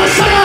Cause I